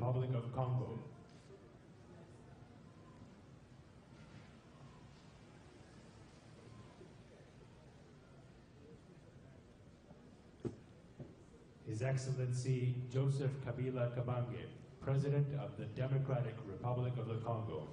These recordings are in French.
Republic of Congo. His Excellency Joseph Kabila Kabange, President of the Democratic Republic of the Congo.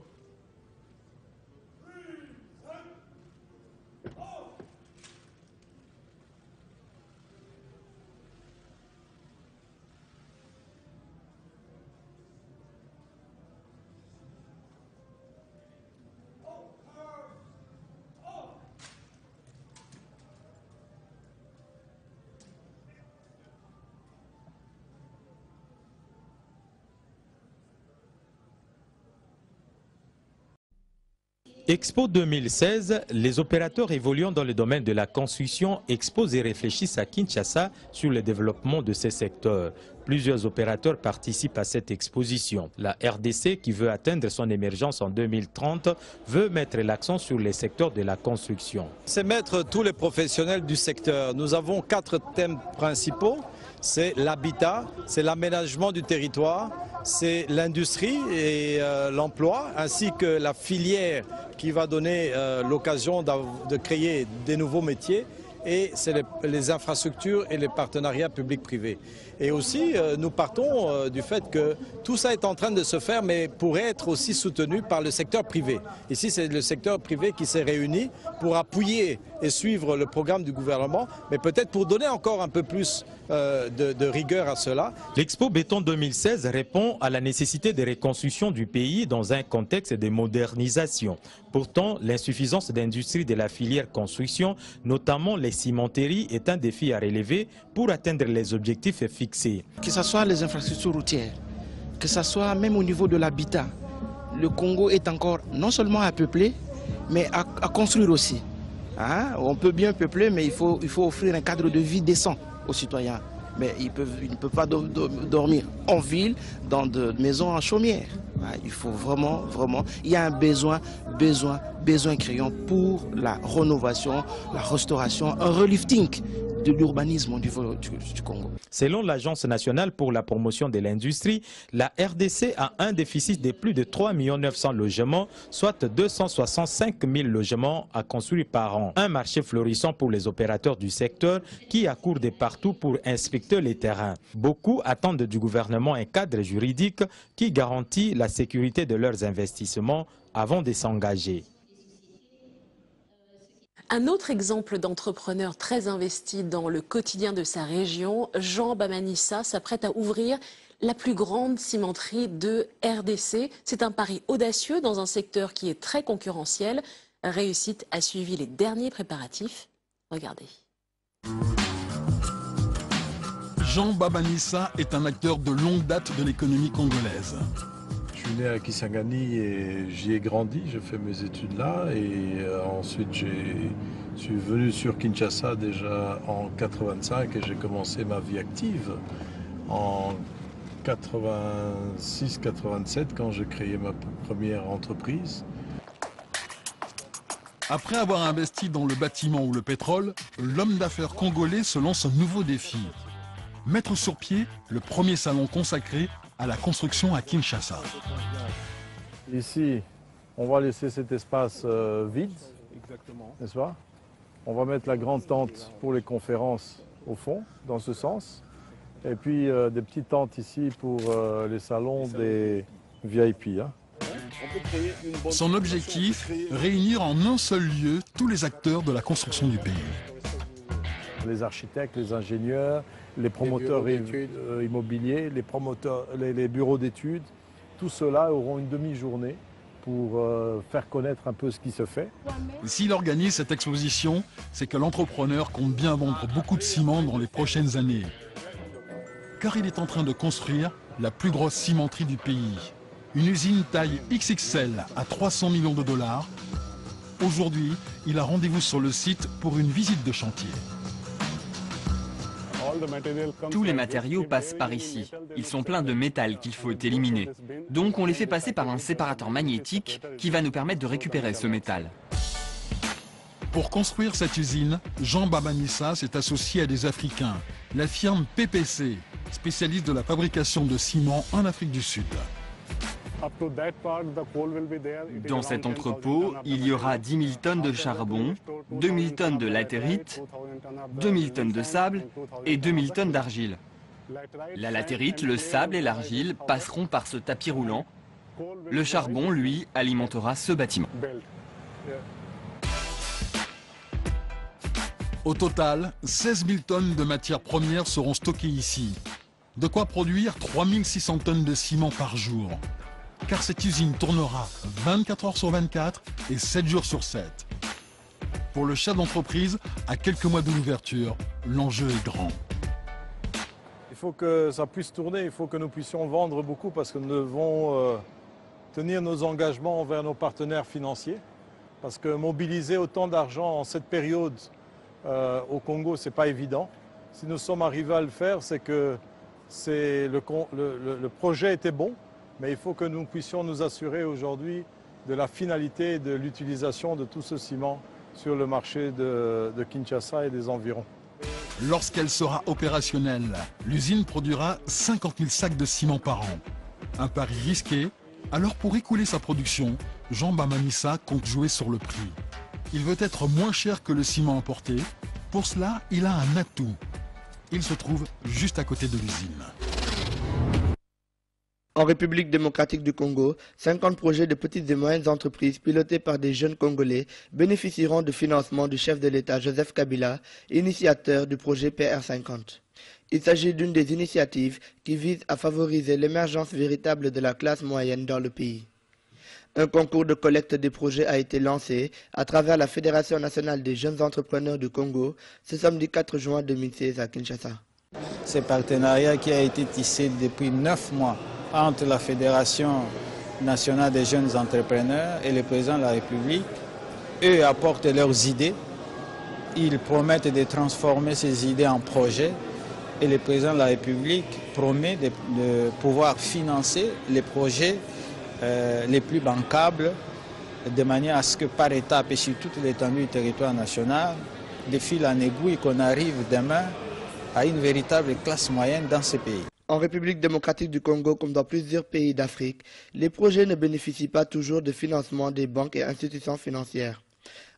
Expo 2016, les opérateurs évoluant dans le domaine de la construction exposent et réfléchissent à Kinshasa sur le développement de ces secteurs. Plusieurs opérateurs participent à cette exposition. La RDC, qui veut atteindre son émergence en 2030, veut mettre l'accent sur les secteurs de la construction. C'est mettre tous les professionnels du secteur. Nous avons quatre thèmes principaux. C'est l'habitat, c'est l'aménagement du territoire, c'est l'industrie et euh, l'emploi, ainsi que la filière qui va donner euh, l'occasion de créer des nouveaux métiers et c'est les, infrastructures et les partenariats publics-privés. Et aussi, euh, nous partons du fait que tout ça est en train de se faire, mais pourrait être aussi soutenu par le secteur privé. Ici, c'est le secteur privé qui s'est réuni pour appuyer et suivre le programme du gouvernement, mais peut-être pour donner encore un peu plus euh, de, de, rigueur à cela. L'Expo Béton 2016 répond à la nécessité de reconstruction du pays dans un contexte de modernisation. Pourtant, l'insuffisance d'industrie de la filière construction, notamment les cimenteries, est un défi à relever pour atteindre les objectifs fixés. Que ce soit les infrastructures routières, que ce soit même au niveau de l'habitat, le Congo est encore non seulement à peupler, mais à, à construire aussi. Hein? On peut bien peupler, mais il faut, il faut offrir un cadre de vie décent aux citoyens. Mais ils, peuvent, ne peuvent pas do do dormir en ville, dans des maisons en chaumière. Il faut vraiment, vraiment, il y a un besoin, besoin, besoin criant pour la rénovation, la restauration, un relifting l'urbanisme du, Congo. Selon l'Agence nationale pour la promotion de l'industrie, la RDC a un déficit de plus de 3 900 logements, soit 265 000 logements à construire par an. Un marché florissant pour les opérateurs du secteur qui accourent de partout pour inspecter les terrains. Beaucoup attendent du gouvernement un cadre juridique qui garantit la sécurité de leurs investissements avant de s'engager. Un autre exemple d'entrepreneur très investi dans le quotidien de sa région, Jean Bamanissa s'apprête à ouvrir la plus grande cimenterie de RDC. C'est un pari audacieux dans un secteur qui est très concurrentiel. Réussite a suivi les derniers préparatifs. Regardez. Jean Babanissa est un acteur de longue date de l'économie congolaise. Je suis né à Kisangani et j'y ai grandi, j'ai fait mes études là et euh, ensuite je suis venu sur Kinshasa déjà en 85 et j'ai commencé ma vie active en 86-87 quand j'ai créé ma première entreprise. Après avoir investi dans le bâtiment ou le pétrole, l'homme d'affaires congolais se lance un nouveau défi. Mettre sur pied le premier salon consacré à la construction à Kinshasa. Ici, on va laisser cet espace euh, vide, n'est-ce pas? On va mettre la grande tente pour les conférences au fond, dans ce sens. Et puis euh, des petites tentes ici pour euh, les salons des VIP. Hein. Son objectif, réunir en un seul lieu tous les acteurs de la construction du pays. Les architectes, les ingénieurs, les promoteurs les immobiliers, les, promoteurs, les, les bureaux d'études, tout cela auront une demi-journée pour euh, faire connaître un peu ce qui se fait. S'il organise cette exposition, c'est que l'entrepreneur compte bien vendre beaucoup de ciment dans les prochaines années. Car il est en train de construire la plus grosse cimenterie du pays. Une usine taille XXL à 300 millions de dollars. Aujourd'hui, il a rendez-vous sur le site pour une visite de chantier. Tous les matériaux passent par ici. Ils sont pleins de métal qu'il faut éliminer. Donc on les fait passer par un séparateur magnétique qui va nous permettre de récupérer ce métal. Pour construire cette usine, Jean Babanissa s'est associé à des Africains, la firme PPC, spécialiste de la fabrication de ciment en Afrique du Sud. Dans cet entrepôt, il y aura 10 000 tonnes de charbon, 2 000 tonnes de latérite, 2 000 tonnes de sable et 2 000 tonnes d'argile. La latérite, le sable et l'argile passeront par ce tapis roulant. Le charbon, lui, alimentera ce bâtiment. Au total, 16 000 tonnes de matières premières seront stockées ici. De quoi produire 3600 tonnes de ciment par jour. Car cette usine tournera 24 heures sur 24 et 7 jours sur 7. Pour le chef d'entreprise, à quelques mois de l'ouverture, l'enjeu est grand. Il faut que ça puisse tourner, il faut que nous puissions vendre beaucoup parce que nous devons euh, tenir nos engagements envers nos partenaires financiers. Parce que mobiliser autant d'argent en cette période euh, au Congo, ce n'est pas évident. Si nous sommes arrivés à le faire, c'est que le, projet était bon, mais il faut que nous puissions nous assurer aujourd'hui de la finalité de l'utilisation de tout ce ciment sur le marché de, de Kinshasa et des environs. Lorsqu'elle sera opérationnelle, l'usine produira 50 000 sacs de ciment par an. Un pari risqué, alors pour écouler sa production, Jean Bamanissa compte jouer sur le prix. Il veut être moins cher que le ciment importé. Pour cela, il a un atout. Il se trouve juste à côté de l'usine. En République démocratique du Congo, 50 projets de petites et moyennes entreprises pilotés par des jeunes Congolais bénéficieront du financement du chef de l'État Joseph Kabila, initiateur du projet PR50. Il s'agit d'une des initiatives qui vise à favoriser l'émergence véritable de la classe moyenne dans le pays. Un concours de collecte des projets a été lancé à travers la Fédération nationale des jeunes entrepreneurs du Congo ce samedi 4 juin 2016 à Kinshasa. Ce partenariat qui a été tissé depuis neuf mois entre la Fédération nationale des jeunes entrepreneurs et le président de la République. Eux apportent leurs idées, ils promettent de transformer ces idées en projets et le président de la République promet de, pouvoir financer les projets euh, les plus bancables de manière à ce que par étape et sur toute l'étendue du territoire national, de fil en aiguille qu'on arrive demain à une véritable classe moyenne dans ce pays. En République démocratique du Congo, comme dans plusieurs pays d'Afrique, les projets ne bénéficient pas toujours de financement des banques et institutions financières.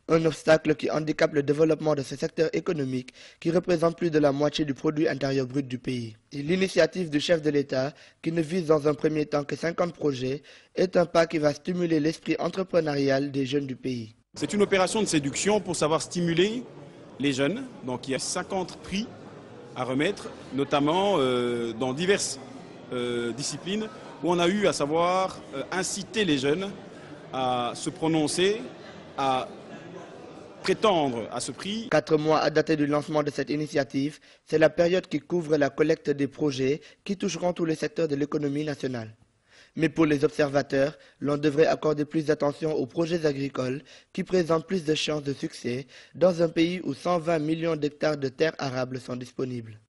Un obstacle qui handicape le développement de ce secteur économique qui représente plus de la moitié du produit intérieur brut du pays. l'initiative du chef de l'État, qui ne vise dans un premier temps que 50 projets, est un pas qui va stimuler l'esprit entrepreneurial des jeunes du pays. C'est une opération de séduction pour savoir stimuler les jeunes. Donc il y a 50 prix à remettre, notamment euh, dans diverses euh, disciplines où on a eu à savoir euh, inciter les jeunes à se prononcer, à prétendre à ce prix. Quatre mois à dater du lancement de cette initiative, c'est la période qui couvre la collecte des projets qui toucheront tous les secteurs de l'économie nationale. Mais pour les observateurs, l'on devrait accorder plus d'attention aux projets agricoles qui présentent plus de chances de succès dans un pays où 120 millions d'hectares de terres arables sont disponibles.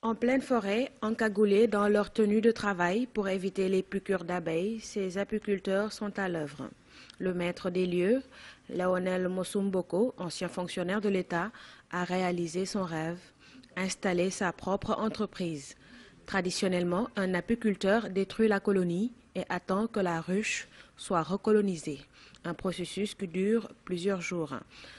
En pleine forêt, encagoulés dans leur tenue de travail pour éviter les piqûres d'abeilles, ces apiculteurs sont à l'œuvre. Le maître des lieux, Laonel Mosumboko, ancien fonctionnaire de l'État, a réalisé son rêve, installer sa propre entreprise. Traditionnellement, un apiculteur détruit la colonie et attend que la ruche soit recolonisée, un processus qui dure plusieurs jours.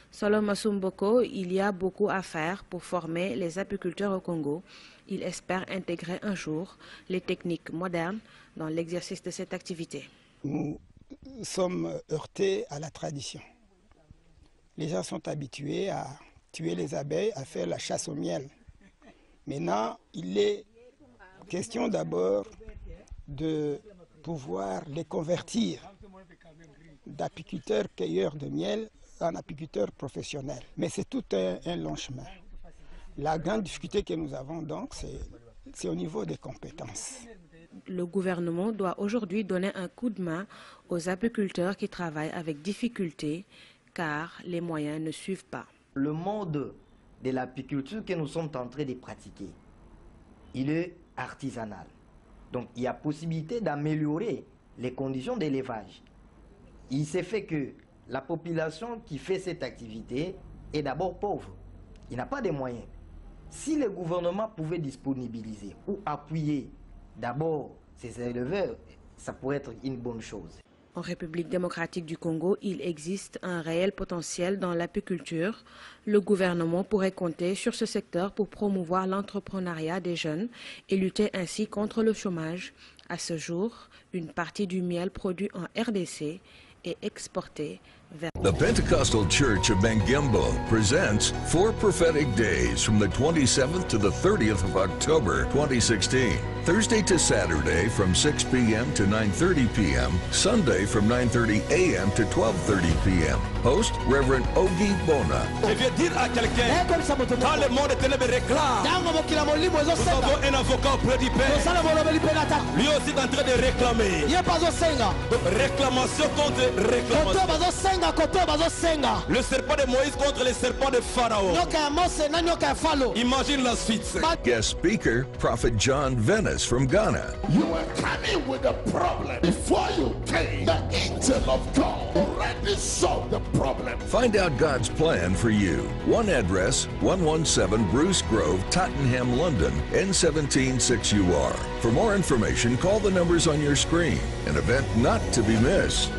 Selon Masumboko, il y a beaucoup à faire pour former les apiculteurs au Congo. Il espère intégrer un jour les techniques modernes dans l'exercice de cette activité. Nous sommes heurtés à la tradition. Les gens sont habitués à tuer les abeilles, à faire la chasse au miel. Maintenant, il est Question d'abord de pouvoir les convertir d'apiculteurs cueilleurs de miel en apiculteurs professionnels. Mais c'est tout un, long chemin. La grande difficulté que nous avons donc, c'est au niveau des compétences. Le gouvernement doit aujourd'hui donner un coup de main aux apiculteurs qui travaillent avec difficulté car les moyens ne suivent pas. Le monde de l'apiculture que nous sommes en train de pratiquer, il est artisanal. Donc il y a possibilité d'améliorer les conditions d'élevage. Il s'est fait que la population qui fait cette activité est d'abord pauvre. Il n'a pas de moyens. Si le gouvernement pouvait disponibiliser ou appuyer d'abord ces éleveurs, ça pourrait être une bonne chose. En République démocratique du Congo, il existe un réel potentiel dans l'apiculture. Le gouvernement pourrait compter sur ce secteur pour promouvoir l'entrepreneuriat des jeunes et lutter ainsi contre le chômage. À ce jour, une partie du miel produit en RDC est exportée The Pentecostal Church of Bangimbo presents four prophetic days from the 27th to the 30th of October 2016. Thursday to Saturday from 6 p.m. to 9:30 p.m. Sunday from 9:30 a.m. to 12:30 p.m. Host Reverend Ogi Bona. Je viens dire à quelqu'un, quand le monde ténébreux réclame, nous avons un avocat auprès du Père. Lui aussi est en train de réclamer. Réclamation contre réclamation. Le serpent de Moïse contre le serpent de Pharaon. Imagine la suite. Guest speaker, Prophet John Venice from Ghana. You were coming with a problem. Before you came, the angel of God already solved the problem. Find out God's plan for you. One address 117 Bruce Grove, Tottenham, London, N176UR. For more information, call the numbers on your screen. An event not to be missed.